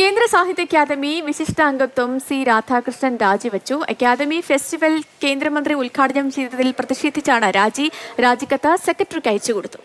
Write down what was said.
കേന്ദ്ര സാഹിത്യ academy വിശിഷ്ടാംഗത്വം C Radhakrishnan രാജിവെച്ചു. അക്കാദമി ഫെസ്റ്റിവൽ കേന്ദ്രമന്ത്രി ഉദ്ഘാടനം ചെയ്തതിൽ പ്രതിഷേധിച്ചാണ് രാജി. രാജിക്കത്ത് സെക്രട്ടറിക്ക് അയച്ചു കൊടുത്തു.